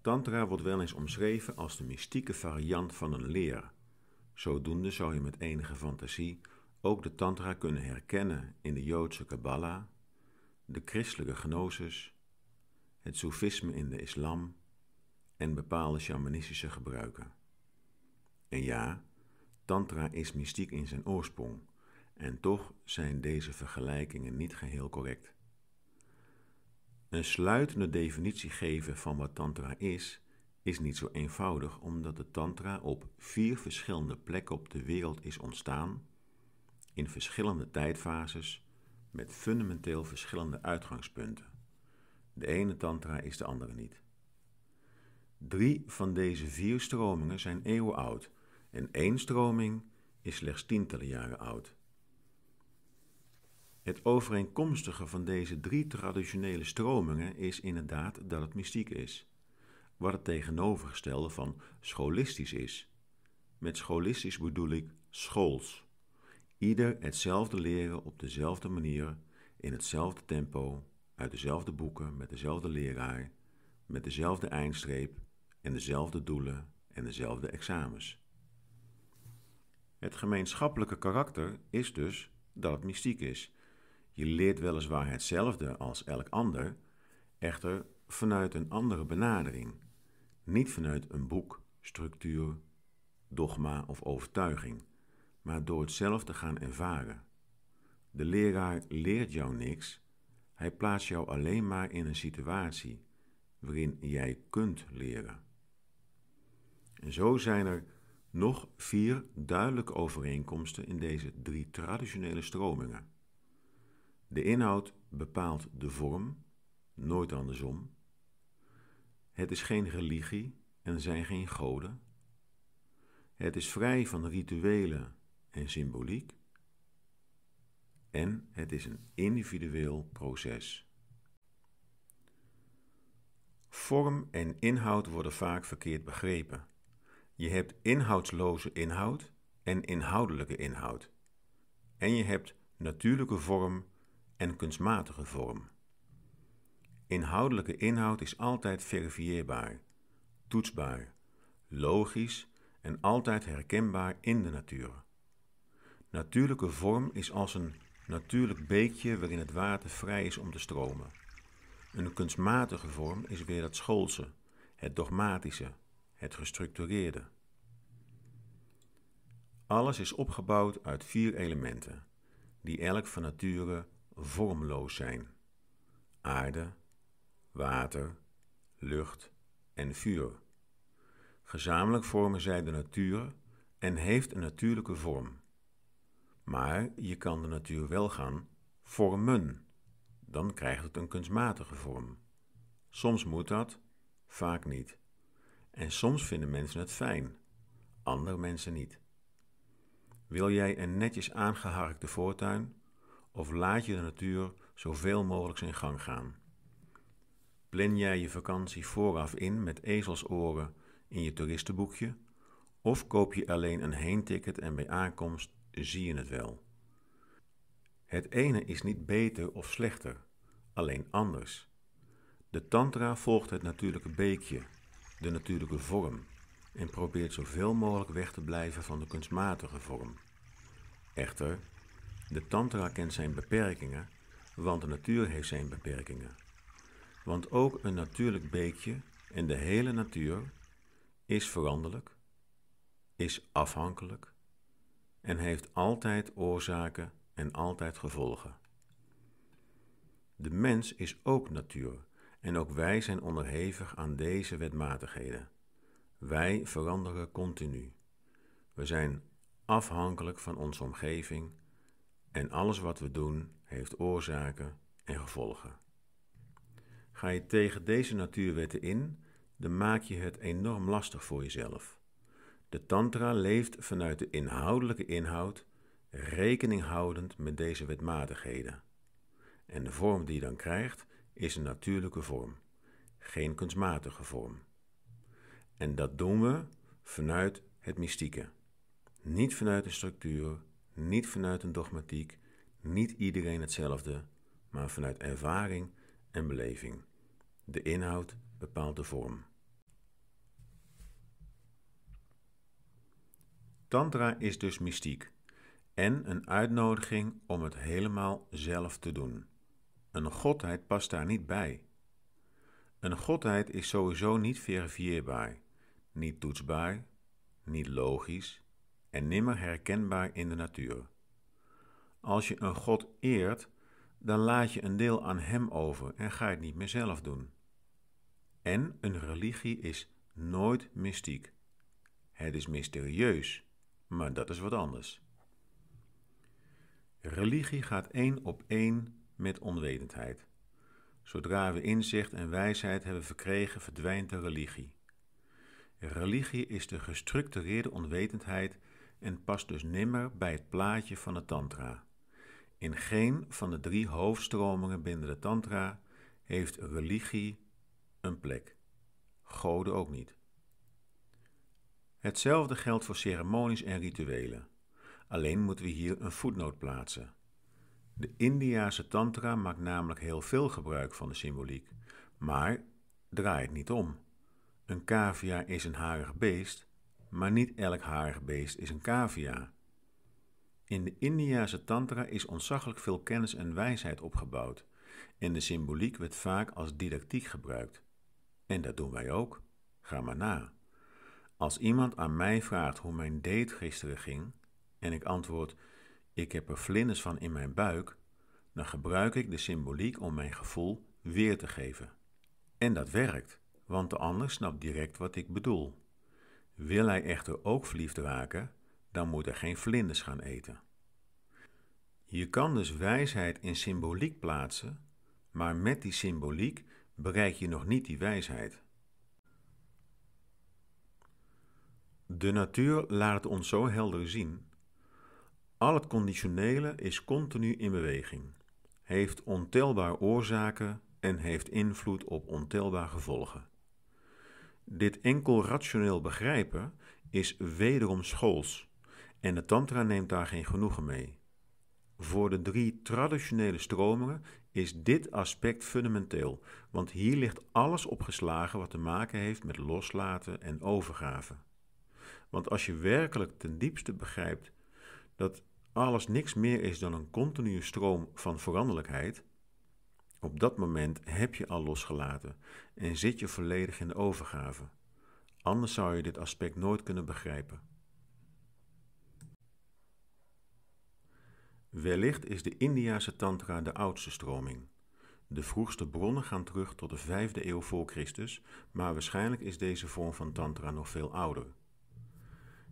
Tantra wordt wel eens omschreven als de mystieke variant van een leer. Zodoende zou je met enige fantasie ook de Tantra kunnen herkennen in de Joodse Kabbalah, de christelijke gnosis, het Soefisme in de islam en bepaalde shamanistische gebruiken. En ja, Tantra is mystiek in zijn oorsprong, en toch zijn deze vergelijkingen niet geheel correct. Een sluitende definitie geven van wat Tantra is, is niet zo eenvoudig, omdat de Tantra op vier verschillende plekken op de wereld is ontstaan, in verschillende tijdfases, met fundamenteel verschillende uitgangspunten. De ene Tantra is de andere niet. Drie van deze vier stromingen zijn eeuwen oud en één stroming is slechts tientallen jaren oud. Het overeenkomstige van deze drie traditionele stromingen is inderdaad dat het mystiek is, wat het tegenovergestelde van scholistisch is. Met scholistisch bedoel ik schools. Ieder hetzelfde leren op dezelfde manier, in hetzelfde tempo, uit dezelfde boeken, met dezelfde leraar, met dezelfde eindstreep en dezelfde doelen en dezelfde examens. Het gemeenschappelijke karakter is dus dat het mystiek is. Je leert weliswaar hetzelfde als elk ander, echter vanuit een andere benadering, niet vanuit een boek, structuur, dogma of overtuiging, maar door het zelf te gaan ervaren. De leraar leert jou niks, hij plaatst jou alleen maar in een situatie waarin jij kunt leren. En zo zijn er nog vier duidelijke overeenkomsten in deze drie traditionele stromingen. De inhoud bepaalt de vorm, nooit andersom. Het is geen religie en zijn geen goden. Het is vrij van rituelen en symboliek. En het is een individueel proces. Vorm en inhoud worden vaak verkeerd begrepen. Je hebt inhoudsloze inhoud en inhoudelijke inhoud. En je hebt natuurlijke vorm en kunstmatige vorm. Inhoudelijke inhoud is altijd verifieerbaar, toetsbaar, logisch en altijd herkenbaar in de natuur. Natuurlijke vorm is als een natuurlijk beekje waarin het water vrij is om te stromen. Een kunstmatige vorm is weer het schoolse, het dogmatische, het gestructureerde. Alles is opgebouwd uit vier elementen, die elk van nature vormloos zijn: aarde, water, lucht en vuur. Gezamenlijk vormen zij de natuur en heeft een natuurlijke vorm. Maar je kan de natuur wel gaan vormen, dan krijgt het een kunstmatige vorm. Soms moet dat, vaak niet. En soms vinden mensen het fijn, andere mensen niet. Wil jij een netjes aangeharkte voortuin of laat je de natuur zoveel mogelijk zijn gang gaan? Plan jij je vakantie vooraf in met ezelsoren in je toeristenboekje of koop je alleen een heenticket en bij aankomst zie je het wel? Het ene is niet beter of slechter, alleen anders. De tantra volgt het natuurlijke beekje de natuurlijke vorm en probeert zoveel mogelijk weg te blijven van de kunstmatige vorm. Echter, de tantra kent zijn beperkingen, want de natuur heeft zijn beperkingen. Want ook een natuurlijk beekje en de hele natuur is veranderlijk, is afhankelijk en heeft altijd oorzaken en altijd gevolgen. De mens is ook natuur en ook wij zijn onderhevig aan deze wetmatigheden. Wij veranderen continu. We zijn afhankelijk van onze omgeving en alles wat we doen heeft oorzaken en gevolgen. Ga je tegen deze natuurwetten in, dan maak je het enorm lastig voor jezelf. De Tantra leeft vanuit de inhoudelijke inhoud, rekening houdend met deze wetmatigheden. En de vorm die je dan krijgt, is een natuurlijke vorm, geen kunstmatige vorm. En dat doen we vanuit het mystieke. Niet vanuit een structuur, niet vanuit een dogmatiek, niet iedereen hetzelfde, maar vanuit ervaring en beleving. De inhoud bepaalt de vorm. Tantra is dus mystiek en een uitnodiging om het helemaal zelf te doen. Een godheid past daar niet bij. Een godheid is sowieso niet verifieerbaar, niet toetsbaar, niet logisch, en nimmer herkenbaar in de natuur. Als je een God eert, dan laat je een deel aan Hem over en ga het niet meer zelf doen. En een religie is nooit mystiek. Het is mysterieus, maar dat is wat anders. Religie gaat één op één met onwetendheid. Zodra we inzicht en wijsheid hebben verkregen, verdwijnt de religie. Religie is de gestructureerde onwetendheid en past dus nimmer bij het plaatje van de Tantra. In geen van de drie hoofdstromingen binnen de Tantra heeft religie een plek. Goden ook niet. Hetzelfde geldt voor ceremonies en rituelen. Alleen moeten we hier een voetnoot plaatsen. De Indiase Tantra maakt namelijk heel veel gebruik van de symboliek, maar draai het niet om. Een cavia is een harig beest, maar niet elk harig beest is een cavia. In de Indiase Tantra is ontzaglijk veel kennis en wijsheid opgebouwd, en de symboliek werd vaak als didactiek gebruikt. En dat doen wij ook. Ga maar na. Als iemand aan mij vraagt hoe mijn date gisteren ging, en ik antwoord: Ik heb er vlinders van in mijn buik, dan gebruik ik de symboliek om mijn gevoel weer te geven. En dat werkt, want de ander snapt direct wat ik bedoel. Wil hij echter ook verliefd raken, dan moet hij geen vlinders gaan eten. Je kan dus wijsheid in symboliek plaatsen, maar met die symboliek bereik je nog niet die wijsheid. De natuur laat het ons zo helder zien. Al het conditionele is continu in beweging, heeft ontelbaar oorzaken en heeft invloed op ontelbaar gevolgen. Dit enkel rationeel begrijpen is wederom schools en de Tantra neemt daar geen genoegen mee. Voor de drie traditionele stromingen is dit aspect fundamenteel, want hier ligt alles opgeslagen wat te maken heeft met loslaten en overgave. Want als je werkelijk ten diepste begrijpt dat alles niks meer is dan een continue stroom van veranderlijkheid, op dat moment heb je al losgelaten en zit je volledig in de overgave. Anders zou je dit aspect nooit kunnen begrijpen. Wellicht is de Indiase Tantra de oudste stroming. De vroegste bronnen gaan terug tot de 5e eeuw voor Christus, maar waarschijnlijk is deze vorm van Tantra nog veel ouder.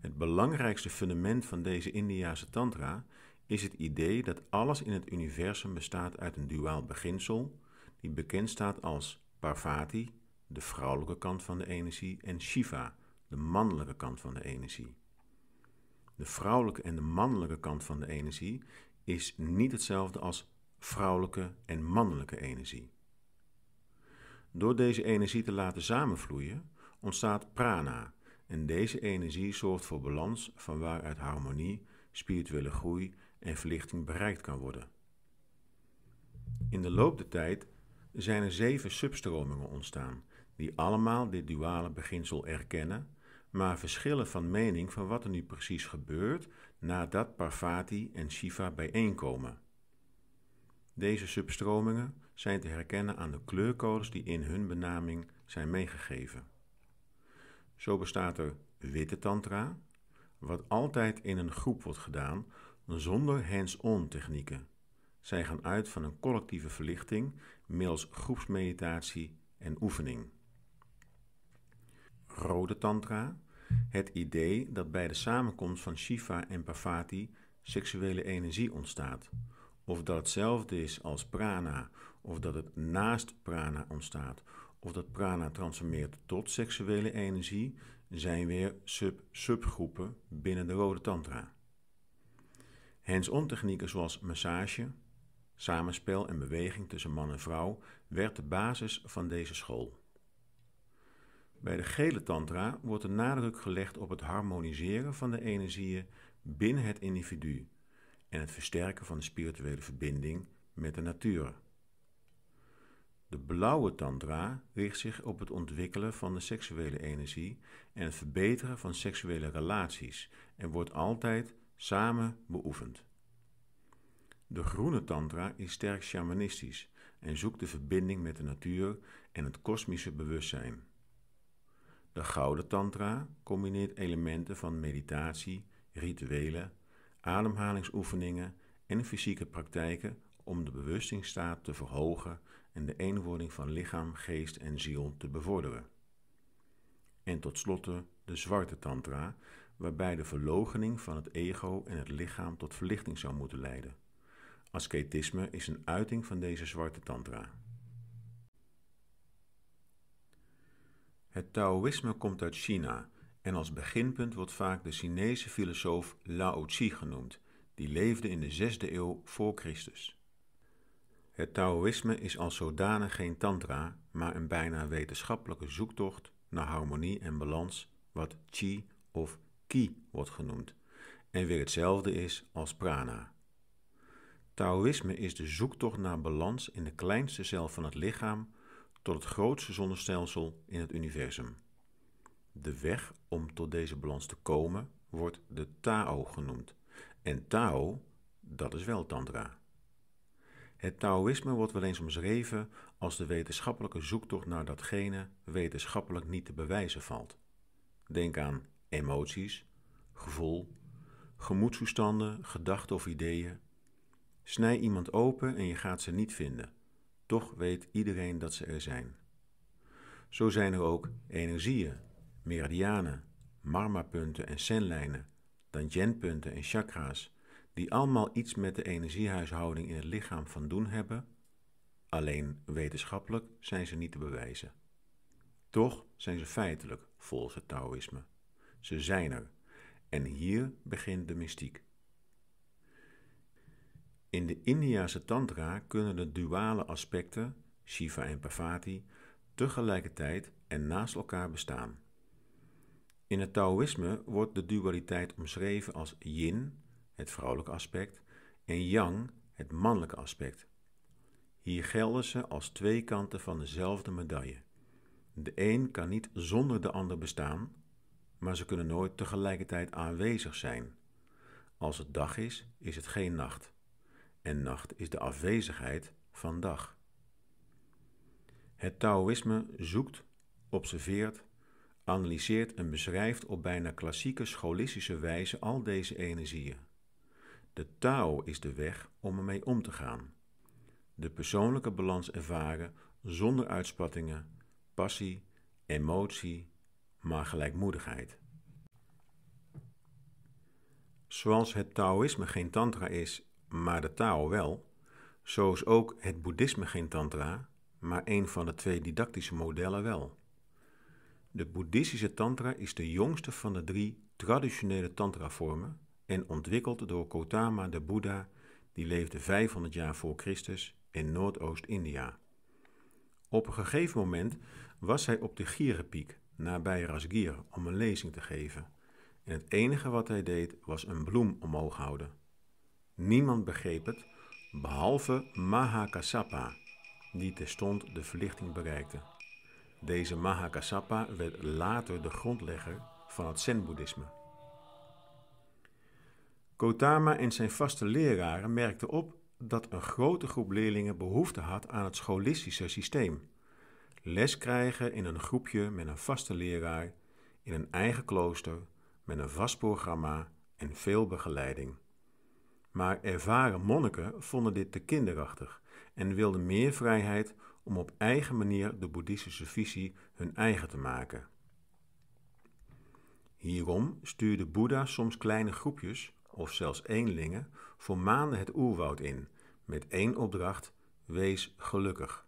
Het belangrijkste fundament van deze Indiase Tantra is het idee dat alles in het universum bestaat uit een duaal beginsel, die bekend staat als Parvati, de vrouwelijke kant van de energie, en Shiva, de mannelijke kant van de energie. De vrouwelijke en de mannelijke kant van de energie is niet hetzelfde als vrouwelijke en mannelijke energie. Door deze energie te laten samenvloeien ontstaat prana, en deze energie zorgt voor balans van waaruit harmonie, spirituele groei en verlichting bereikt kan worden. In de loop der tijd zijn er zeven substromingen ontstaan, die allemaal dit duale beginsel erkennen, maar verschillen van mening van wat er nu precies gebeurt nadat Parvati en Shiva bijeenkomen. Deze substromingen zijn te herkennen aan de kleurcodes die in hun benaming zijn meegegeven. Zo bestaat er witte tantra, wat altijd in een groep wordt gedaan zonder hands-on technieken. Zij gaan uit van een collectieve verlichting middels groepsmeditatie en oefening. Rode tantra, het idee dat bij de samenkomst van Shiva en Parvati seksuele energie ontstaat, of dat hetzelfde is als prana, of dat het naast prana ontstaat, of dat prana transformeert tot seksuele energie, zijn weer sub-subgroepen binnen de rode tantra. Hands-on technieken zoals massage, samenspel en beweging tussen man en vrouw werd de basis van deze school. Bij de gele tantra wordt de nadruk gelegd op het harmoniseren van de energieën binnen het individu en het versterken van de spirituele verbinding met de natuur. De blauwe tantra richt zich op het ontwikkelen van de seksuele energie en het verbeteren van seksuele relaties en wordt altijd samen beoefend. De groene tantra is sterk shamanistisch en zoekt de verbinding met de natuur en het kosmische bewustzijn. De gouden tantra combineert elementen van meditatie, rituelen, ademhalingsoefeningen en fysieke praktijken om de bewustzijnstaat te verhogen en de eenwording van lichaam, geest en ziel te bevorderen. En tot slotte de zwarte tantra, waarbij de verlogening van het ego en het lichaam tot verlichting zou moeten leiden. Ascetisme is een uiting van deze zwarte tantra. Het Taoïsme komt uit China en als beginpunt wordt vaak de Chinese filosoof Lao Tzu genoemd, die leefde in de 6e eeuw voor Christus. Het Taoïsme is als zodanig geen tantra, maar een bijna wetenschappelijke zoektocht naar harmonie en balans, wat Qi of Wordt genoemd, en weer hetzelfde is als prana. Taoïsme is de zoektocht naar balans in de kleinste cel van het lichaam tot het grootste zonnestelsel in het universum. De weg om tot deze balans te komen wordt de Tao genoemd. En Tao, dat is wel Tantra. Het Taoïsme wordt wel eens omschreven als de wetenschappelijke zoektocht naar datgene wetenschappelijk niet te bewijzen valt. Denk aan emoties, gevoel, gemoedstoestanden, gedachten of ideeën. Snij iemand open en je gaat ze niet vinden. Toch weet iedereen dat ze er zijn. Zo zijn er ook energieën, meridianen, marmapunten en senlijnen, tangentpunten en chakra's, die allemaal iets met de energiehuishouding in het lichaam van doen hebben, alleen wetenschappelijk zijn ze niet te bewijzen. Toch zijn ze feitelijk volgens het Taoïsme. Ze zijn er. En hier begint de mystiek. In de Indiase Tantra kunnen de duale aspecten, Shiva en Parvati, tegelijkertijd en naast elkaar bestaan. In het Taoïsme wordt de dualiteit omschreven als yin, het vrouwelijke aspect, en yang, het mannelijke aspect. Hier gelden ze als twee kanten van dezelfde medaille. De een kan niet zonder de ander bestaan, maar ze kunnen nooit tegelijkertijd aanwezig zijn. Als het dag is, is het geen nacht en nacht is de afwezigheid van dag. Het Taoïsme zoekt, observeert, analyseert en beschrijft op bijna klassieke scholistische wijze al deze energieën. De Tao is de weg om ermee om te gaan. De persoonlijke balans ervaren zonder uitspattingen, passie, emotie, maar gelijkmoedigheid. Zoals het Taoïsme geen tantra is maar de Tao wel, zo is ook het boeddhisme geen tantra, maar een van de twee didactische modellen wel. De boeddhistische tantra is de jongste van de drie traditionele tantra-vormen en ontwikkeld door Gautama de Boeddha, die leefde 500 jaar voor Christus in Noordoost-India. Op een gegeven moment was hij op de Gierenpiek, nabij Rasgir, om een lezing te geven. En het enige wat hij deed was een bloem omhoog houden. Niemand begreep het, behalve Mahakasapa, die terstond de verlichting bereikte. Deze Mahakasapa werd later de grondlegger van het Zen-boeddhisme. Kotama en zijn vaste leraren merkten op dat een grote groep leerlingen behoefte had aan het scholistische systeem. Les krijgen in een groepje met een vaste leraar, in een eigen klooster, met een vast programma en veel begeleiding. Maar ervaren monniken vonden dit te kinderachtig en wilden meer vrijheid om op eigen manier de boeddhistische visie hun eigen te maken. Hierom stuurde Boeddha soms kleine groepjes, of zelfs eenlingen, voor maanden het oerwoud in, met één opdracht: wees gelukkig.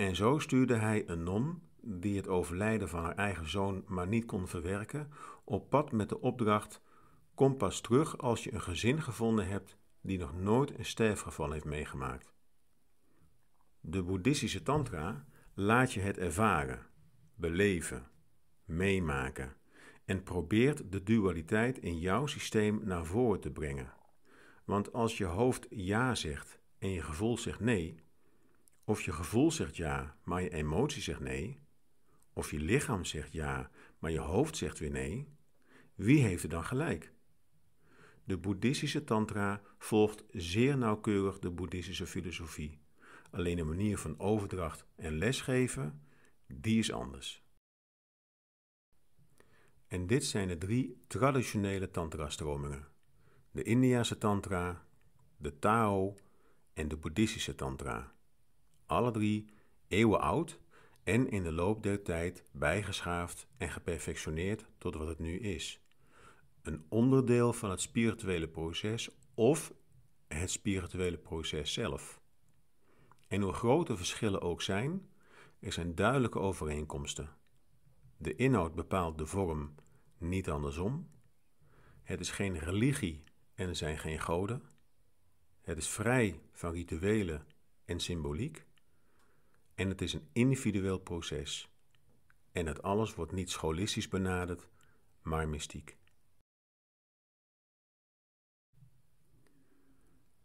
En zo stuurde hij een non, die het overlijden van haar eigen zoon maar niet kon verwerken, op pad met de opdracht Kom pas terug als je een gezin gevonden hebt die nog nooit een sterfgeval heeft meegemaakt. De boeddhistische tantra laat je het ervaren, beleven, meemaken en probeert de dualiteit in jouw systeem naar voren te brengen. Want als je hoofd ja zegt en je gevoel zegt nee, Of je gevoel zegt ja, maar je emotie zegt nee. Of je lichaam zegt ja, maar je hoofd zegt weer nee. Wie heeft er dan gelijk? De boeddhistische tantra volgt zeer nauwkeurig de boeddhistische filosofie. Alleen de manier van overdracht en lesgeven, die is anders. En dit zijn de drie traditionele tantra-stromingen. De Indiase tantra, de Tao en de boeddhistische tantra. Alle drie eeuwen oud en in de loop der tijd bijgeschaafd en geperfectioneerd tot wat het nu is. Een onderdeel van het spirituele proces of het spirituele proces zelf. En hoe grote verschillen ook zijn, er zijn duidelijke overeenkomsten. De inhoud bepaalt de vorm, niet andersom. Het is geen religie en er zijn geen goden. Het is vrij van rituelen en symboliek. En het is een individueel proces. En het alles wordt niet scholistisch benaderd, maar mystiek.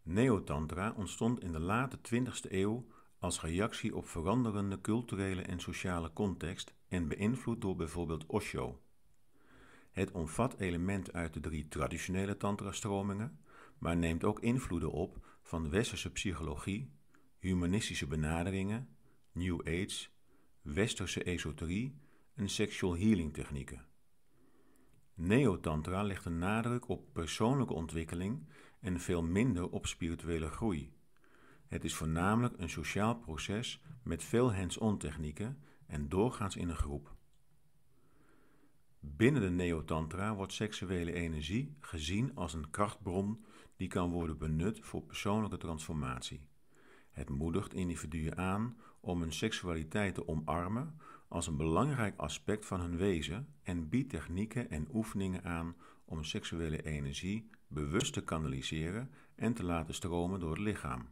Neotantra ontstond in de late 20e eeuw als reactie op veranderende culturele en sociale context en beïnvloed door bijvoorbeeld Osho. Het omvat elementen uit de drie traditionele tantra-stromingen, maar neemt ook invloeden op van westerse psychologie, humanistische benaderingen, New Age, westerse esoterie en sexual healing technieken. Neotantra legt een nadruk op persoonlijke ontwikkeling en veel minder op spirituele groei. Het is voornamelijk een sociaal proces met veel hands-on technieken en doorgaans in een groep. Binnen de neotantra wordt seksuele energie gezien als een krachtbron die kan worden benut voor persoonlijke transformatie. Het moedigt individuen aan om hun seksualiteit te omarmen als een belangrijk aspect van hun wezen en biedt technieken en oefeningen aan om seksuele energie bewust te kanaliseren en te laten stromen door het lichaam.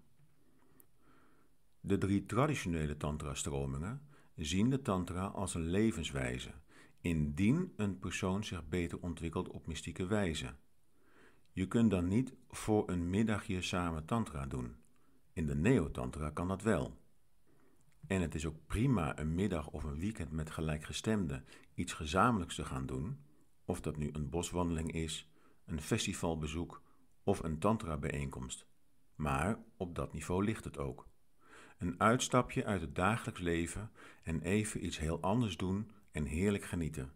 De drie traditionele tantra-stromingen zien de tantra als een levenswijze, indien een persoon zich beter ontwikkelt op mystieke wijze. Je kunt dan niet voor een middagje samen tantra doen. In de neotantra kan dat wel. En het is ook prima een middag of een weekend met gelijkgestemden iets gezamenlijks te gaan doen, of dat nu een boswandeling is, een festivalbezoek of een tantra-bijeenkomst. Maar op dat niveau ligt het ook. Een uitstapje uit het dagelijks leven en even iets heel anders doen en heerlijk genieten.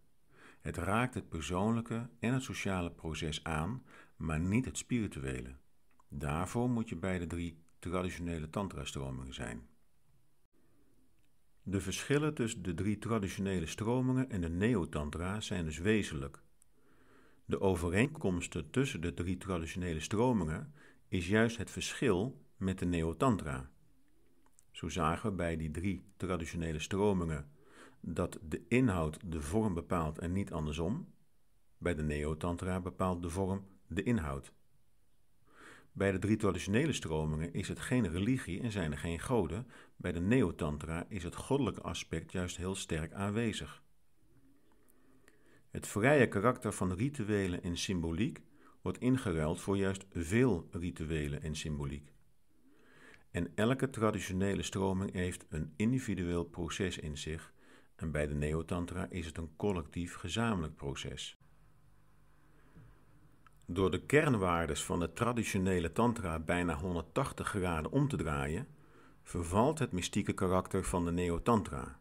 Het raakt het persoonlijke en het sociale proces aan, maar niet het spirituele. Daarvoor moet je bij de drie traditionele tantra-stromingen zijn. De verschillen tussen de drie traditionele stromingen en de neotantra zijn dus wezenlijk. De overeenkomsten tussen de drie traditionele stromingen is juist het verschil met de neotantra. Zo zagen we bij die drie traditionele stromingen dat de inhoud de vorm bepaalt en niet andersom. Bij de neotantra bepaalt de vorm de inhoud. Bij de drie traditionele stromingen is het geen religie en zijn er geen goden. Bij de neotantra is het goddelijke aspect juist heel sterk aanwezig. Het vrije karakter van rituelen en symboliek wordt ingeruild voor juist veel rituelen en symboliek. En elke traditionele stroming heeft een individueel proces in zich, en bij de Neotantra is het een collectief gezamenlijk proces. Door de kernwaardes van de traditionele Tantra bijna 180 graden om te draaien, vervalt het mystieke karakter van de Neotantra.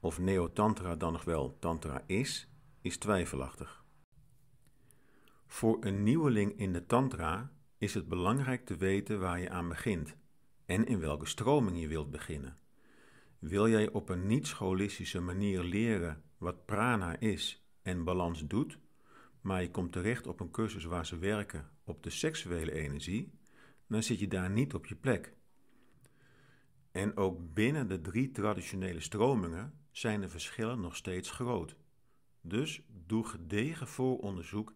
Of Neotantra dan nog wel Tantra is, is twijfelachtig. Voor een nieuweling in de Tantra is het belangrijk te weten waar je aan begint en in welke stroming je wilt beginnen. Wil jij op een niet-scholistische manier leren wat prana is en balans doet, maar je komt terecht op een cursus waar ze werken op de seksuele energie, dan zit je daar niet op je plek. En ook binnen de drie traditionele stromingen zijn de verschillen nog steeds groot. Dus doe gedegen vooronderzoek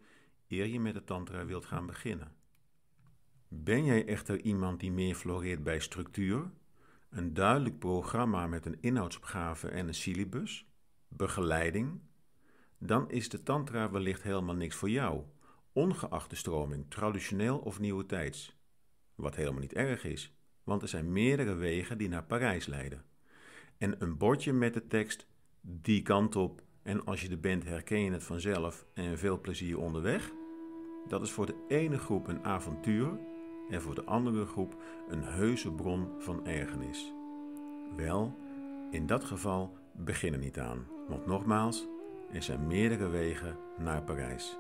eer je met de tantra wilt gaan beginnen. Ben jij echter iemand die meer floreert bij structuur, een duidelijk programma met een inhoudsopgave en een syllabus, begeleiding, dan is de tantra wellicht helemaal niks voor jou, ongeacht de stroming, traditioneel of nieuwe tijds. Wat helemaal niet erg is, want er zijn meerdere wegen die naar Parijs leiden. En een bordje met de tekst die kant op en als je er bent herken je het vanzelf en veel plezier onderweg. Dat is voor de ene groep een avontuur en voor de andere groep een heuse bron van ergernis. Wel, in dat geval begin er niet aan, want nogmaals, er zijn meerdere wegen naar Parijs.